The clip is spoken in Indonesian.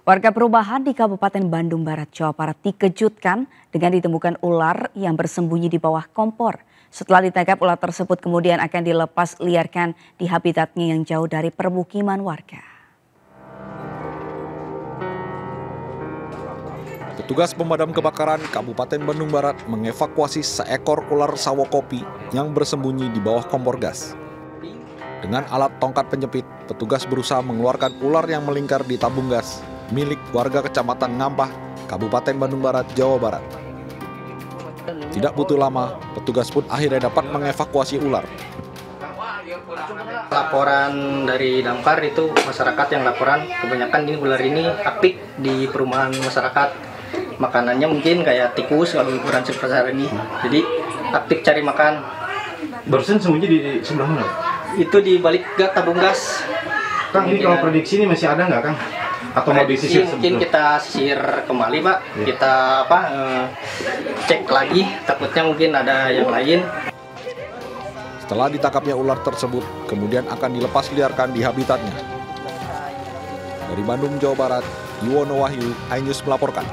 Warga perubahan di Kabupaten Bandung Barat, Jawa Barat dikejutkan dengan ditemukan ular yang bersembunyi di bawah kompor. Setelah ditangkap, ular tersebut kemudian akan dilepas liarkan di habitatnya yang jauh dari permukiman warga. Petugas pemadam kebakaran Kabupaten Bandung Barat mengevakuasi seekor ular sawo kopi yang bersembunyi di bawah kompor gas. Dengan alat tongkat penyepit, petugas berusaha mengeluarkan ular yang melingkar di tabung gas milik warga Kecamatan Ngampah, Kabupaten Bandung Barat, Jawa Barat. Tidak butuh lama, petugas pun akhirnya dapat mengevakuasi ular. Laporan dari Damkar itu masyarakat yang laporan kebanyakan ini ular ini aktif di perumahan masyarakat. Makanannya mungkin kayak tikus kalau ukuran sebesar ini. Jadi aktif cari makan. Barusan sembunyi di sebelah mana? Itu di balik gat tabung gas. Kang, ini kalau prediksi ini masih ada nggak, Kang? Atau mau disisir mungkin sebetulnya? kita sisir kembali, Pak. Kita apa eh, cek lagi. Takutnya mungkin ada yang lain. Setelah ditangkapnya ular tersebut, kemudian akan dilepas liarkan di habitatnya. Dari Bandung, Jawa Barat, Yuwono Wahyu, iNews melaporkan.